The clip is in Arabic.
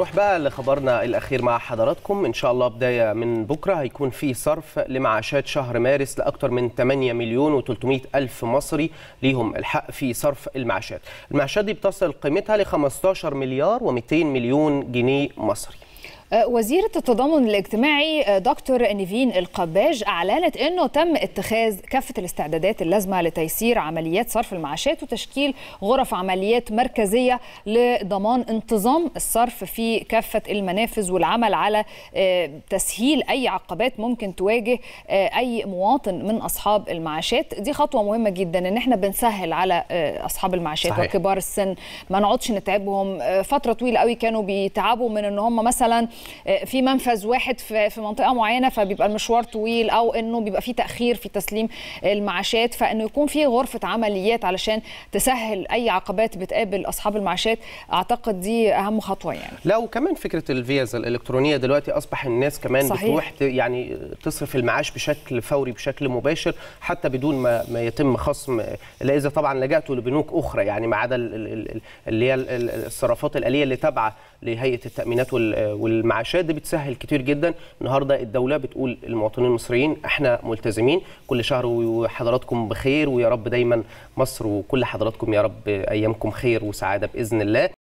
نروح بقى لخبرنا الأخير مع حضراتكم. إن شاء الله بداية من بكرة هيكون في صرف لمعاشات شهر مارس لاكثر من 8 مليون و300 ألف مصري ليهم الحق في صرف المعاشات. المعاشات دي بتصل قيمتها ل 15 مليار و200 مليون جنيه مصري. وزيرة التضامن الاجتماعي دكتور نيفين القباج أعلنت أنه تم اتخاذ كافة الاستعدادات اللازمة لتيسير عمليات صرف المعاشات وتشكيل غرف عمليات مركزية لضمان انتظام الصرف في كافة المنافذ والعمل على تسهيل أي عقبات ممكن تواجه أي مواطن من أصحاب المعاشات. دي خطوة مهمة جدا أن إحنا بنسهل على أصحاب المعاشات صحيح. وكبار السن. ما نقعدش نتعبهم. فترة طويلة قوي كانوا بيتعبوا من أن هم مثلا في منفذ واحد في منطقة معينة فبيبقى المشوار طويل أو إنه بيبقى في تأخير في تسليم المعاشات فإنه يكون في غرفة عمليات علشان تسهل أي عقبات بتقابل أصحاب المعاشات. أعتقد دي أهم خطوة يعني. لا وكمان فكرة الفيزا الإلكترونية دلوقتي أصبح الناس كمان صحيح. بتروح يعني تصرف المعاش بشكل فوري بشكل مباشر حتى بدون ما, ما يتم خصم الا إذا طبعا لجأتوا لبنوك أخرى يعني ما عدا ال- ال- ال- اللي هي ال- ال- الصرافات الآلية اللي تابعة لهيئة التأمينات وال- والمعاشات دي بتسهل كتير جدا. النهارده الدولة بتقول المواطنين المصريين إحنا ملتزمين. كل شهر وحضراتكم بخير ويا رب دايما مصر وكل حضراتكم يا رب أيامكم خير وسعادة بإذن الله.